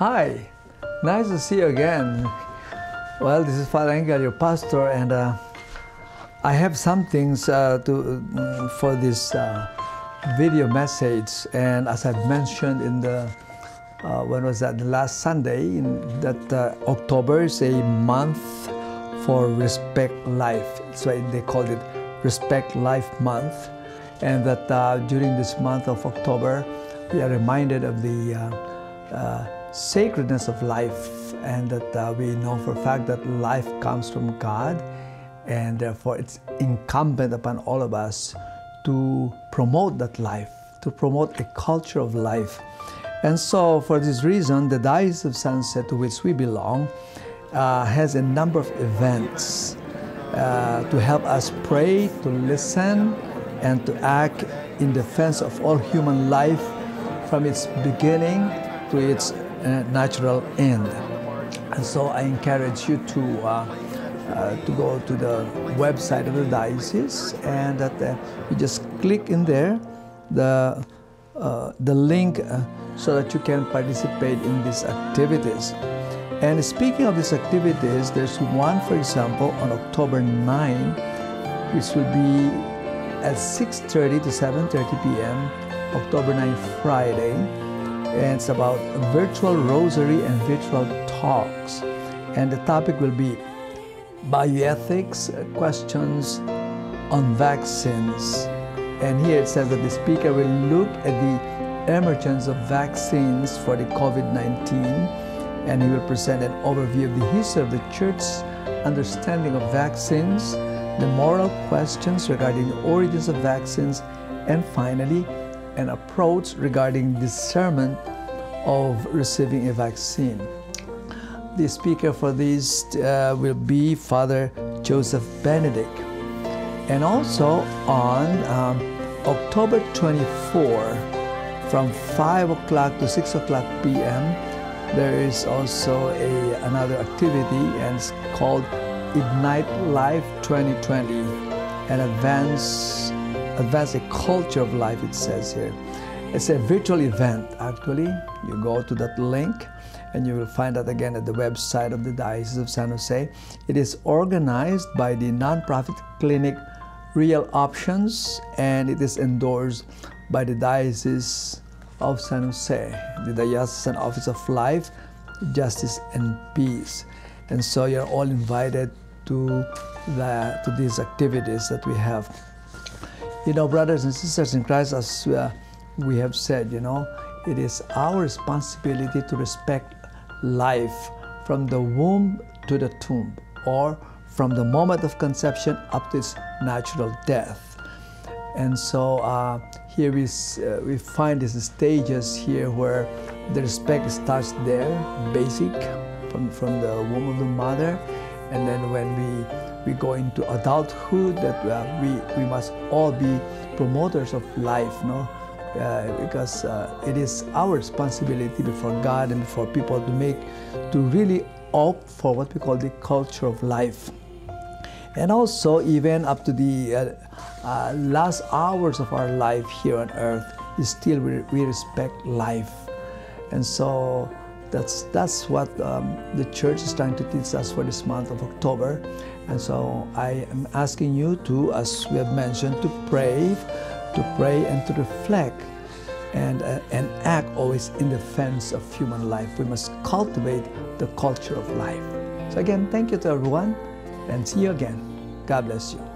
Hi, nice to see you again. Well, this is Father Engel, your pastor, and uh, I have some things uh, to mm, for this uh, video message. And as I've mentioned in the uh, when was that the last Sunday in that uh, October is a month for Respect Life. So they called it Respect Life Month, and that uh, during this month of October, we are reminded of the sacredness of life and that uh, we know for a fact that life comes from God and therefore it's incumbent upon all of us to promote that life, to promote a culture of life. And so for this reason, the Diocese of Jose to which we belong uh, has a number of events uh, to help us pray, to listen, and to act in defense of all human life from its beginning to its natural end. And so I encourage you to uh, uh, to go to the website of the diocese and that uh, you just click in there the uh, the link uh, so that you can participate in these activities. And speaking of these activities, there's one, for example, on October 9, which will be at 6:30 to 7:30 p.m. October 9, Friday and it's about virtual rosary and virtual talks. And the topic will be bioethics uh, questions on vaccines. And here it says that the speaker will look at the emergence of vaccines for the COVID 19 and he will present an overview of the history of the church's understanding of vaccines, the moral questions regarding the origins of vaccines, and finally, an approach regarding discernment of receiving a vaccine. The speaker for this uh, will be Father Joseph Benedict. And also on um, October 24, from 5 o'clock to 6 o'clock p.m., there is also a, another activity and it's called Ignite Life 2020 and advance advance a culture of life, it says here. It's a virtual event, actually. You go to that link and you will find that again at the website of the Diocese of San Jose. It is organized by the nonprofit clinic Real Options and it is endorsed by the Diocese of San Jose, the Diocesan Office of Life, Justice, and Peace. And so you're all invited to, the, to these activities that we have. You know, brothers and sisters in Christ, as uh, we have said, you know, it is our responsibility to respect life from the womb to the tomb, or from the moment of conception up to its natural death. And so uh, here we, uh, we find these stages here where the respect starts there, basic, from, from the womb of the mother, and then when we we go into adulthood that we, we must all be promoters of life no? Uh, because uh, it is our responsibility before God and before people to make to really opt for what we call the culture of life. And also even up to the uh, uh last hours of our life here on earth still we, we respect life. And so that's, that's what um, the church is trying to teach us for this month of October. And so I am asking you to, as we have mentioned, to pray, to pray and to reflect and, uh, and act always in defense of human life. We must cultivate the culture of life. So again, thank you to everyone and see you again. God bless you.